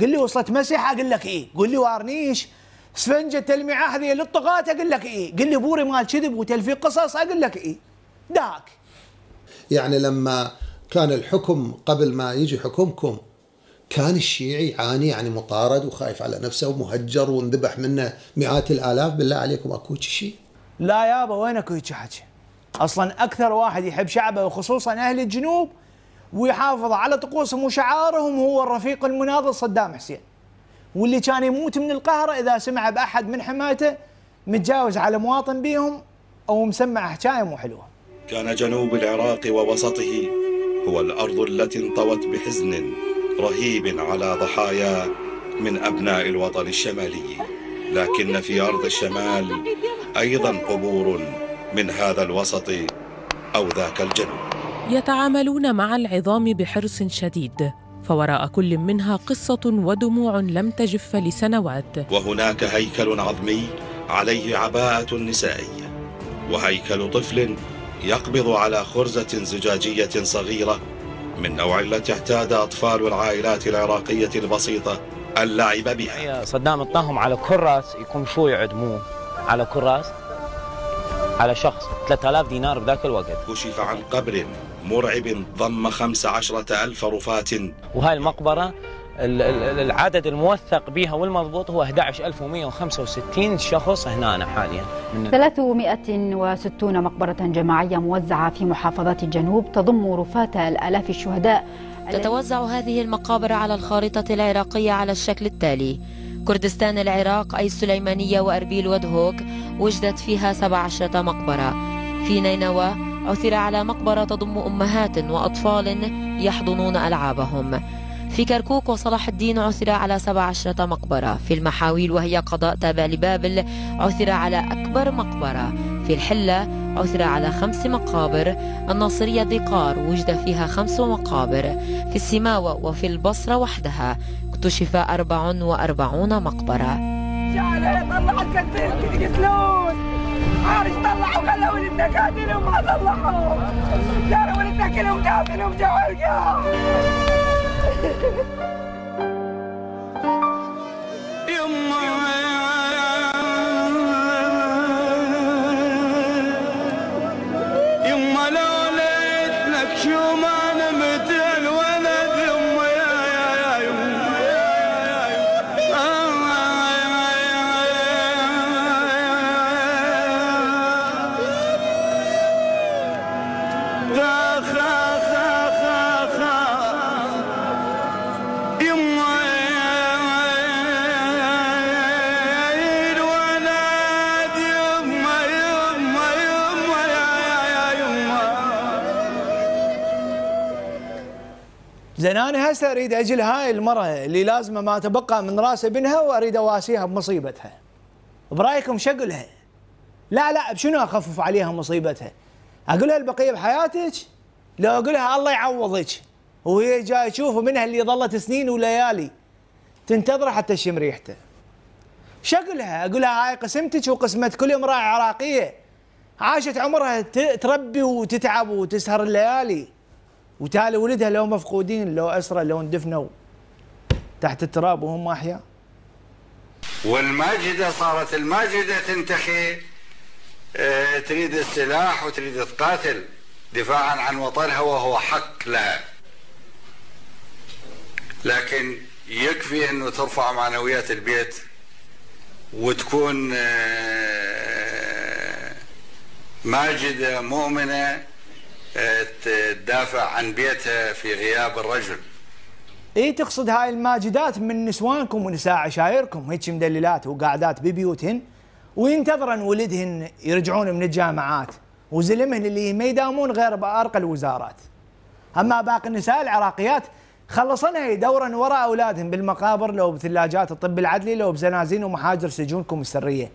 قل لي وصلت مسيحة؟ أقول لك إيه. قل لي وارنيش. سفنجة تلميعه هذه للطغاة؟ أقول لك إيه. قل لي بوري مال كذب وتلفيق قصص؟ أقول لك إيه. داك. يعني لما كان الحكم قبل ما يجي حكمكم كان الشيعي يعاني يعني مطارد وخايف على نفسه ومهجر وانذبح منه مئات الآلاف. بالله عليكم أكو شيء؟ لا يابا وين أكو حكي؟ أصلا أكثر واحد يحب شعبه وخصوصا أهل الجنوب ويحافظ على طقوسهم وشعارهم هو الرفيق المناضل صدام حسين. واللي كان يموت من القهر إذا سمع بأحد من حمايته متجاوز على مواطن بيهم أو مسمع حكايه مو حلوة كان جنوب العراق ووسطه هو الأرض التي انطوت بحزن رهيب على ضحايا من أبناء الوطن الشمالي. لكن في أرض الشمال أيضا قبور من هذا الوسط أو ذاك الجنوب. يتعاملون مع العظام بحرص شديد فوراء كل منها قصة ودموع لم تجف لسنوات. وهناك هيكل عظمي عليه عباءة نسائية وهيكل طفل يقبض على خرزة زجاجية صغيرة من نوع التي اعتاد أطفال العائلات العراقية البسيطة اللعب بها. صدام اطاهم على كراس يكون شو يعدموه على كراس؟ على شخص 3000 دينار بذاك الوقت. كشف عن قبر مرعب ضم خمس عشرة ألف رفات. وهاي المقبرة العدد الموثق بها والمضبوط هو 11165 شخص هنا حاليا. 360 مقبرة جماعية موزعة في محافظات الجنوب تضم رفات الآلاف الشهداء. تتوزع هذه المقابر على الخارطة العراقية على الشكل التالي. كردستان العراق أي السليمانية وأربيل ودهوك وجدت فيها 17 مقبرة. في نينوى عثر على مقبرة تضم أمهات وأطفال يحضنون ألعابهم. في كركوك وصلاح الدين عثر على 17 مقبرة. في المحاويل وهي قضاء تابع لبابل عثر على أكبر مقبرة. في الحلة عثر على خمس مقابر. الناصرية ديقار وجد فيها خمس مقابر. في السماوة وفي البصرة وحدها اكتشف 44 مقبرة. طلعت كتير فلوس عارش طلعوا خلوا ولدنا قاتلهم ما طلعوا. داروا ولدنا كلهم قاتلهم جوا القاع زين أنا هسه أريد أجي هاي المراه اللي لازمه ما تبقى من راس ابنها وأريد أواسيها بمصيبتها. برأيكم شو أقولها؟ لا لا بشنو أخفف عليها مصيبتها؟ أقولها البقية بحياتك؟ لو أقولها الله يعوضك وهي جاي تشوف منها اللي ظلت سنين وليالي تنتظره حتى تشم ريحته. شو؟ أقولها هاي قسمتك وقسمه كل امرأة عراقية عاشت عمرها تربي وتتعب وتسهر الليالي وتالي ولدها لو مفقودين لو أسرى لو اندفنوا تحت التراب وهم أحياء. والماجدة صارت الماجدة تنتخي آه تريد السلاح وتريد تقاتل دفاعا عن وطنها وهو حق لها لكن يكفي أنه ترفع معنويات البيت وتكون آه ماجدة مؤمنة تدافع عن بيتها في غياب الرجل. اي تقصد هاي الماجدات من نسوانكم ونساء عشائركم هيك مدللات وقاعدات ببيوتهن وينتظرن ولدهن يرجعون من الجامعات. وزلمهن اللي ما يداومون غير بارقى الوزارات. أما باقي النساء العراقيات خلصنا يدورن وراء اولادهم بالمقابر لو بثلاجات الطب العدلي لو بزنازين ومحاجر سجونكم السرية.